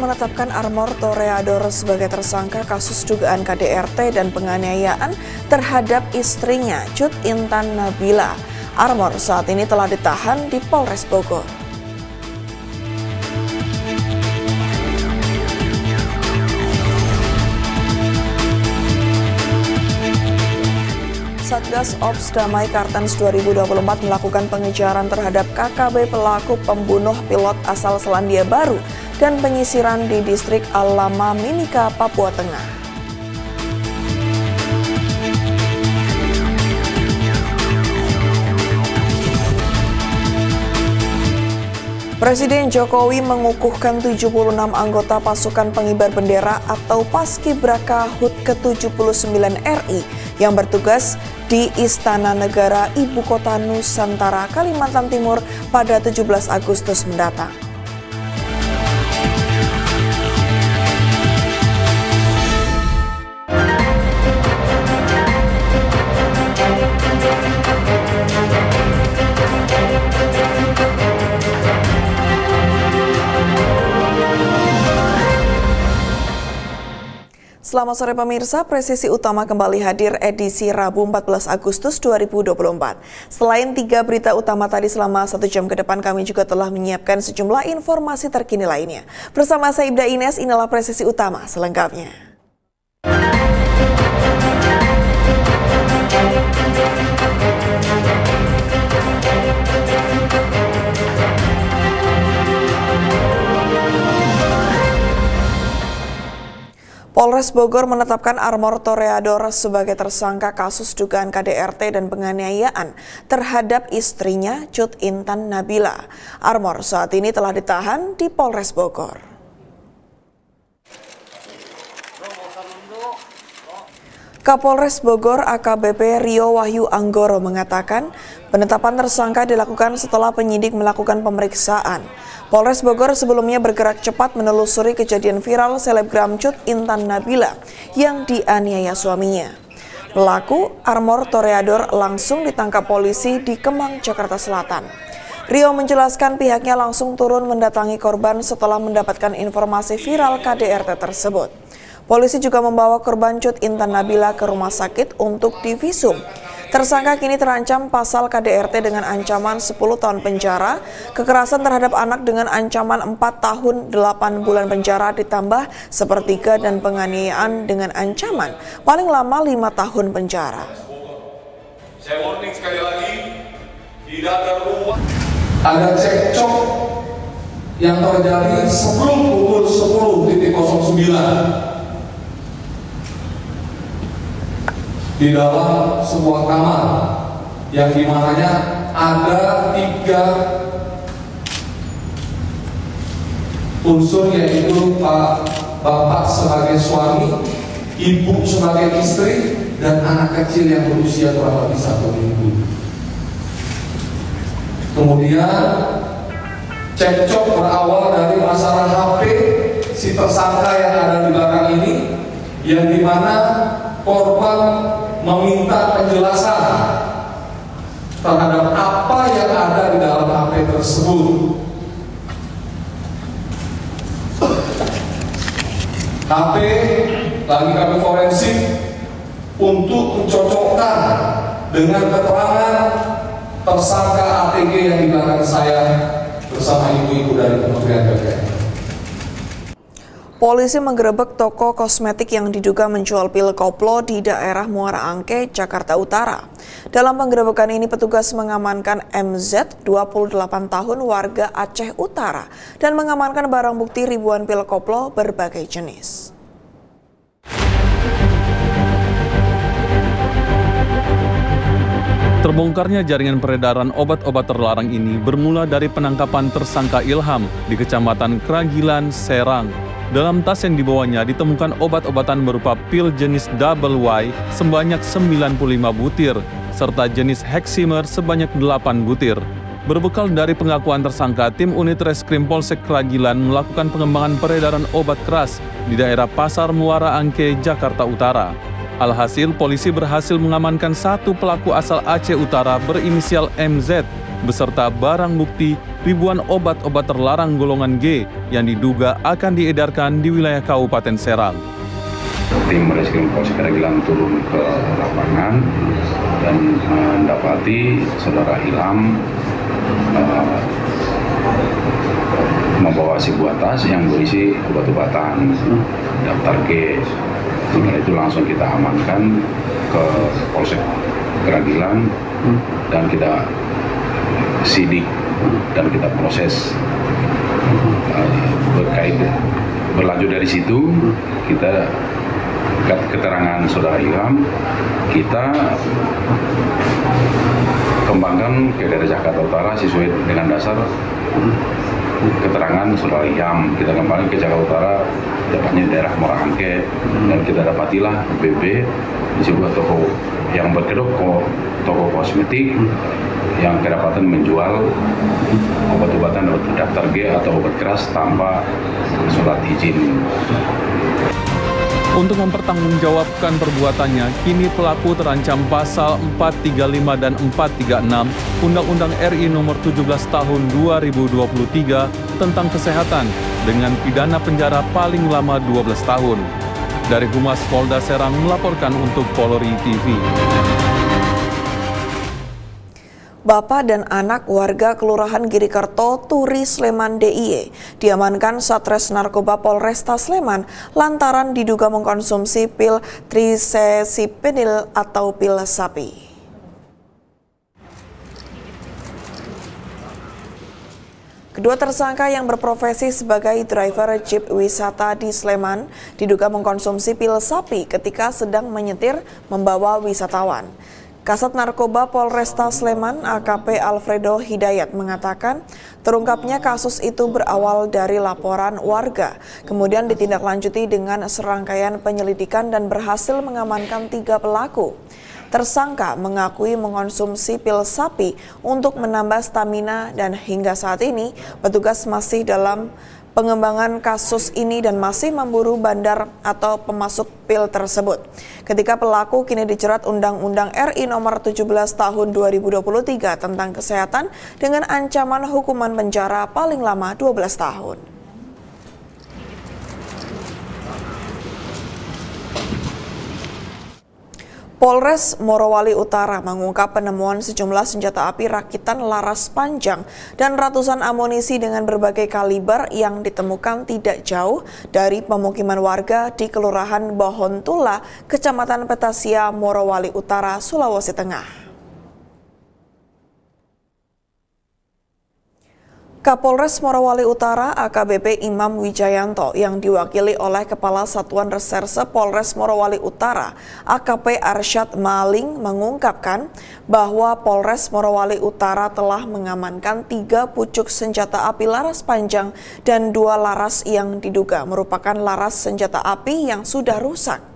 Menetapkan Armor Toreador sebagai tersangka kasus dugaan KDRT dan penganiayaan terhadap istrinya, Cut Intan Nabila. Armor saat ini telah ditahan di Polres Bogor. Satgas Ops Damai Kartens 2024 melakukan pengejaran terhadap KKB pelaku pembunuh pilot asal Selandia Baru dan penyisiran di distrik Alama Minika, Papua Tengah. Presiden Jokowi mengukuhkan 76 anggota pasukan pengibar bendera atau Paskibraka HUT ke-79 RI yang bertugas di Istana Negara Ibu Kota Nusantara, Kalimantan Timur pada 17 Agustus mendatang. Selamat sore pemirsa, Presisi Utama kembali hadir edisi Rabu 14 Agustus 2024. Selain tiga berita utama tadi selama satu jam ke depan, kami juga telah menyiapkan sejumlah informasi terkini lainnya. Bersama saya Ibda Ines, inilah Presisi Utama selengkapnya. Polres Bogor menetapkan Armor Toreador sebagai tersangka kasus dugaan KDRT dan penganiayaan terhadap istrinya Cut Intan Nabila. Armor saat ini telah ditahan di Polres Bogor. Kapolres Bogor AKBP Rio Wahyu Anggoro mengatakan penetapan tersangka dilakukan setelah penyidik melakukan pemeriksaan. Polres Bogor sebelumnya bergerak cepat menelusuri kejadian viral selebgram Cut Intan Nabila yang dianiaya suaminya. Pelaku Armor Toreador langsung ditangkap polisi di Kemang, Jakarta Selatan. Rio menjelaskan pihaknya langsung turun mendatangi korban setelah mendapatkan informasi viral KDRT tersebut. Polisi juga membawa korban Cut Intan Nabila ke rumah sakit untuk divisum. Tersangka kini terancam pasal KDRT dengan ancaman 10 tahun penjara, kekerasan terhadap anak dengan ancaman 4 tahun 8 bulan penjara ditambah sepertiga dan penganiayaan dengan ancaman paling lama 5 tahun penjara. Saya warning sekali lagi, tidak ada ruang. Ada cekcok yang terjadi sebelum pukul 10.09 di dalam sebuah kamar yang di mananya ada tiga unsur yaitu Pak Bapak sebagai suami, Ibu sebagai istri, dan anak kecil yang berusia kurang lebih satu minggu. Kemudian cekcok berawal dari masalah HP si tersangka yang ada di belakang ini, yang di mana korban meminta penjelasan terhadap apa yang ada di dalam HP tersebut. HP lagi kami forensik untuk mencocokkan dengan keterangan tersangka ATG yang di belakang saya bersama ibu-ibu dari Kementerian PPN. Polisi menggerebek toko kosmetik yang diduga menjual pil koplo di daerah Muara Angke, Jakarta Utara. Dalam penggerebekan ini petugas mengamankan MZ, 28 tahun warga Aceh Utara, dan mengamankan barang bukti ribuan pil koplo berbagai jenis. Terbongkarnya jaringan peredaran obat-obat terlarang ini bermula dari penangkapan tersangka Ilham di Kecamatan Keragilan, Serang, dalam tas yang dibawanya ditemukan obat-obatan berupa pil jenis double Y sebanyak 95 butir, serta jenis Heximer sebanyak 8 butir. Berbekal dari pengakuan tersangka, tim unit reskrim Polsek Keragilan melakukan pengembangan peredaran obat keras di daerah Pasar Muara Angke, Jakarta Utara. Alhasil, polisi berhasil mengamankan satu pelaku asal Aceh Utara berinisial MZ beserta barang bukti ribuan obat-obat terlarang golongan G yang diduga akan diedarkan di wilayah Kabupaten Serang. Tim Reskrim Polsek Keragilan turun ke lapangan dan mendapati saudara Ilham uh, membawa sebuah tas yang berisi obat-obatan daftar G. Setelah itu langsung kita amankan ke Polsek Keragilan dan kita sidik dan kita proses uh, berkait berlanjut dari situ kita keterangan saudara Ilham kita kembangkan ke daerah Jakarta Utara sesuai dengan dasar keterangan saudara Ilham kita kembangkan ke Jakarta Utara dapatnya daerah Morangke dan kita dapatilah BB di sebuah toko yang berkedok toko kosmetik yang kedapatan menjual obat-obatan daftar G atau obat keras tanpa surat izin. Untuk mempertanggungjawabkan perbuatannya, kini pelaku terancam pasal 435 dan 436 Undang-Undang RI nomor 17 tahun 2023 tentang kesehatan dengan pidana penjara paling lama 12 tahun. Dari Humas Polda Serang melaporkan untuk Polri TV. Bapak dan anak warga Kelurahan Girikerto, Turi, Sleman, DIY diamankan Satres Narkoba Polresta Sleman lantaran diduga mengkonsumsi pil trisesipinil atau pil sapi. Kedua tersangka yang berprofesi sebagai driver jeep wisata di Sleman diduga mengkonsumsi pil sapi ketika sedang menyetir membawa wisatawan. Kasat Narkoba Polresta Sleman AKP Alfredo Hidayat mengatakan terungkapnya kasus itu berawal dari laporan warga, kemudian ditindaklanjuti dengan serangkaian penyelidikan dan berhasil mengamankan tiga pelaku. Tersangka mengakui mengonsumsi pil sapi untuk menambah stamina dan hingga saat ini petugas masih dalam pengembangan kasus ini dan masih memburu bandar atau pemasuk pil tersebut. Ketika pelaku kini dicerat Undang-Undang RI nomor 17 tahun 2023 tentang kesehatan dengan ancaman hukuman penjara paling lama 12 tahun. Polres Morowali Utara mengungkap penemuan sejumlah senjata api rakitan laras panjang dan ratusan amunisi dengan berbagai kaliber yang ditemukan tidak jauh dari pemukiman warga di Kelurahan Bohontula, Kecamatan Petasia, Morowali Utara, Sulawesi Tengah. Kapolres Morowali Utara AKBP Imam Wijayanto yang diwakili oleh Kepala Satuan Reserse Polres Morowali Utara AKP Arsyad Maling mengungkapkan bahwa Polres Morowali Utara telah mengamankan tiga pucuk senjata api laras panjang dan dua laras yang diduga merupakan laras senjata api yang sudah rusak.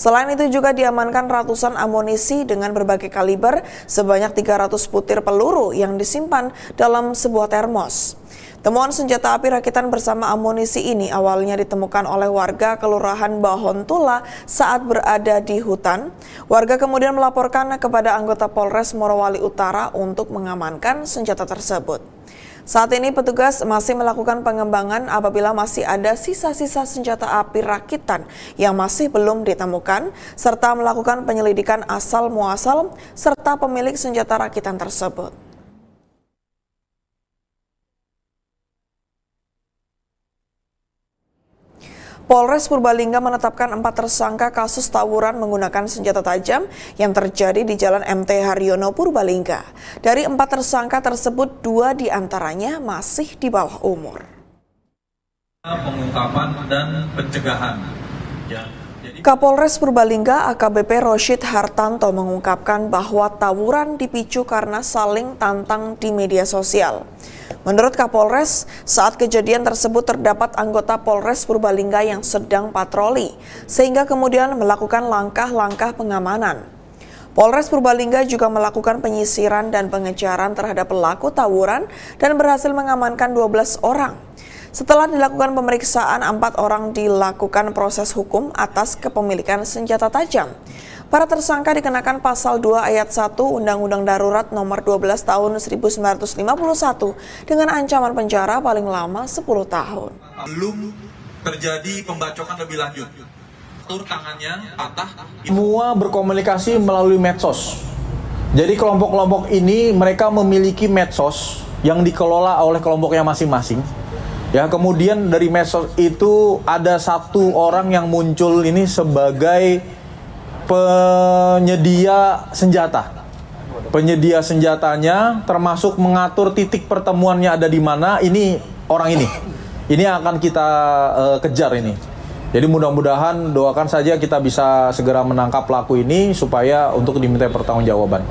Selain itu juga diamankan ratusan amunisi dengan berbagai kaliber sebanyak 300 putir peluru yang disimpan dalam sebuah termos. Temuan senjata api rakitan bersama amunisi ini awalnya ditemukan oleh warga Kelurahan Bahontula saat berada di hutan. Warga kemudian melaporkan kepada anggota Polres Morowali Utara untuk mengamankan senjata tersebut. Saat ini petugas masih melakukan pengembangan apabila masih ada sisa-sisa senjata api rakitan yang masih belum ditemukan, serta melakukan penyelidikan asal muasal serta pemilik senjata rakitan tersebut. Polres Purbalingga menetapkan empat tersangka kasus tawuran menggunakan senjata tajam yang terjadi di Jalan MT Haryono Purbalingga. Dari empat tersangka tersebut, dua di antaranya masih di bawah umur. Pengungkapan dan pencegahan. Ya. Kapolres Purbalingga AKBP Roshid Hartanto mengungkapkan bahwa tawuran dipicu karena saling tantang di media sosial. Menurut Kapolres, saat kejadian tersebut terdapat anggota Polres Purbalingga yang sedang patroli, sehingga kemudian melakukan langkah-langkah pengamanan. Polres Purbalingga juga melakukan penyisiran dan pengejaran terhadap pelaku tawuran dan berhasil mengamankan 12 orang. Setelah dilakukan pemeriksaan, empat orang dilakukan proses hukum atas kepemilikan senjata tajam. Para tersangka dikenakan pasal 2 ayat 1 Undang-Undang Darurat nomor 12 tahun 1951 dengan ancaman penjara paling lama 10 tahun. Belum terjadi pembacokan lebih lanjut. Tur tangannya patah. Semua berkomunikasi melalui medsos. Jadi kelompok-kelompok ini mereka memiliki medsos yang dikelola oleh kelompoknya masing-masing. Ya, kemudian dari medsos itu ada satu orang yang muncul ini sebagai penyedia senjata. Penyedia senjatanya termasuk mengatur titik pertemuannya ada di mana. Ini orang ini. Ini akan kita uh, kejar ini. Jadi mudah-mudahan doakan saja kita bisa segera menangkap pelaku ini supaya untuk diminta pertanggungjawaban.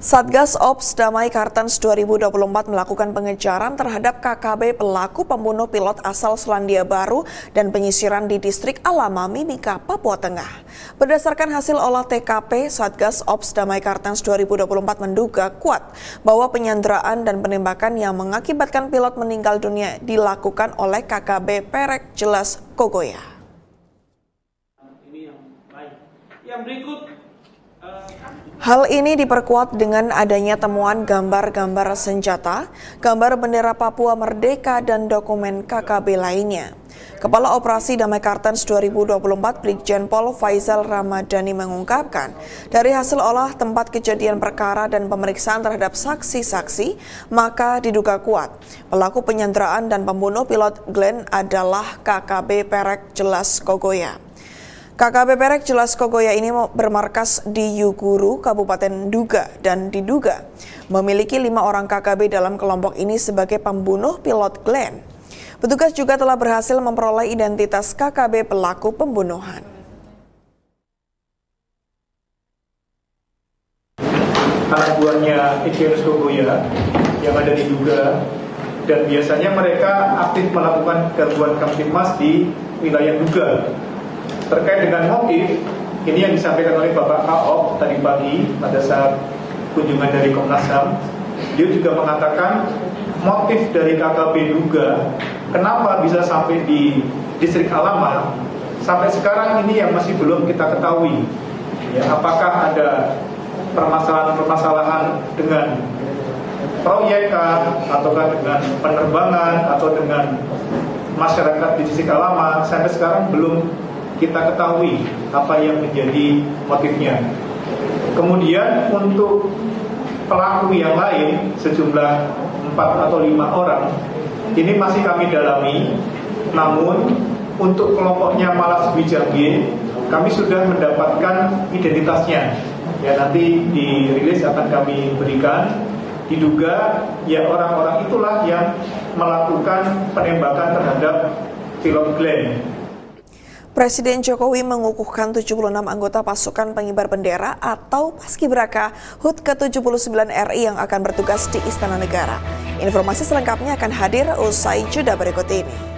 Satgas Ops Damai Kartens 2024 melakukan pengejaran terhadap KKB pelaku pembunuh pilot asal Selandia Baru dan penyisiran di distrik Alama, Mimika, Papua Tengah. Berdasarkan hasil olah TKP, Satgas Ops Damai Kartens 2024 menduga kuat bahwa penyanderaan dan penembakan yang mengakibatkan pilot meninggal dunia dilakukan oleh KKB Perek Jelas Kogoya. Yang berikut Hal ini diperkuat dengan adanya temuan gambar-gambar senjata, gambar bendera Papua Merdeka, dan dokumen KKB lainnya. Kepala Operasi Damai Kartens 2024 Brigjen Pol Faisal Ramadhani mengungkapkan, dari hasil olah tempat kejadian perkara dan pemeriksaan terhadap saksi-saksi, maka diduga kuat pelaku penyanderaan dan pembunuh pilot Glenn adalah KKB Perek Jelas Kogoya. KKP Perek Jelas Kogoya ini bermarkas di Yuguru, Kabupaten Duga, dan diduga memiliki lima orang KKB dalam kelompok ini sebagai pembunuh pilot Glenn. Petugas juga telah berhasil memperoleh identitas KKB pelaku pembunuhan. Anak buahnya Ikius Kogoya yang ada di Duga dan biasanya mereka aktif melakukan gangguan kamtipmas di wilayah Duga Terkait dengan motif, ini yang disampaikan oleh Bapak Kaop tadi pagi pada saat kunjungan dari Komnas HAM. Dia juga mengatakan motif dari KKB Duga kenapa bisa sampai di distrik Alama sampai sekarang ini yang masih belum kita ketahui. Ya, apakah ada permasalahan-permasalahan dengan proyek atau dengan penerbangan atau dengan masyarakat di distrik Alama sampai sekarang belum kita ketahui apa yang menjadi motifnya. Kemudian untuk pelaku yang lain sejumlah 4 atau 5 orang ini masih kami dalami. Namun untuk kelompoknya Malas Bijangge kami sudah mendapatkan identitasnya. Ya nanti dirilis akan kami berikan. Diduga ya orang-orang itulah yang melakukan penembakan terhadap pilot Glenn Presiden Jokowi mengukuhkan 76 anggota pasukan pengibar bendera atau Paskibraka HUT ke-79 RI yang akan bertugas di Istana Negara. Informasi selengkapnya akan hadir usai jeda berikut ini.